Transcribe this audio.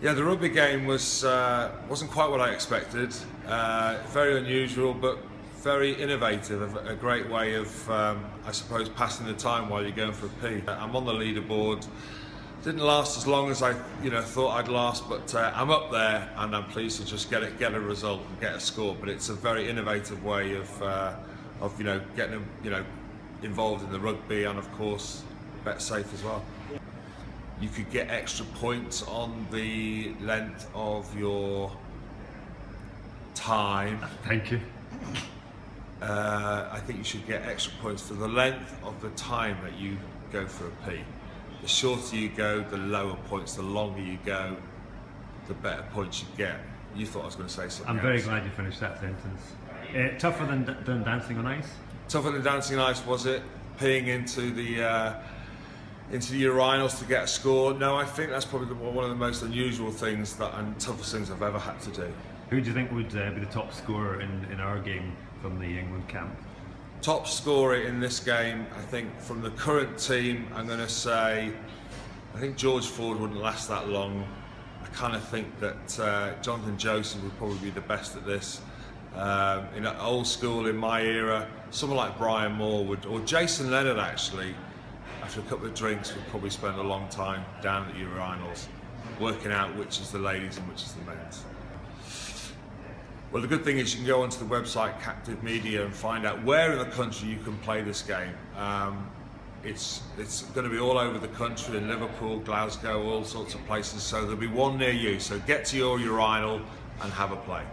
Yeah, the rugby game was uh, wasn't quite what I expected. Uh, very unusual, but very innovative. A, great way of, um, I suppose, passing the time while you're going for a pee. I'm on the leaderboard. Didn't last as long as I, you know, thought I'd last, but uh, I'm up there, and I'm pleased to just get it, get a result and get a score. But it's a very innovative way of, uh, of you know, getting, you know, involved in the rugby, and of course, Betsafe as well you could get extra points on the length of your time. Thank you. Uh, I think you should get extra points for the length of the time that you go for a pee. The shorter you go, the lower points. The longer you go, the better points you get. You thought I was going to say something I'm else. very glad you finished that sentence. Uh, tougher than, than dancing on ice? Tougher than dancing on ice, was it? Peeing into the uh, into the urinals to get a score. No, I think that's probably the, one of the most unusual things that and toughest things I've ever had to do. Who do you think would uh, be the top scorer in, in our game from the England camp? Top scorer in this game, I think, from the current team, I'm going to say, I think George Ford wouldn't last that long. I kind of think that uh, Jonathan Joseph would probably be the best at this. Um, in old school, in my era, someone like Brian Moore would, or Jason Leonard actually, after a couple of drinks, we'll probably spend a long time down at the urinals, working out which is the ladies and which is the men's. Well, the good thing is you can go onto the website Captive Media and find out where in the country you can play this game. Um, it's it's going to be all over the country in Liverpool, Glasgow, all sorts of places. So there'll be one near you. So get to your urinal and have a play.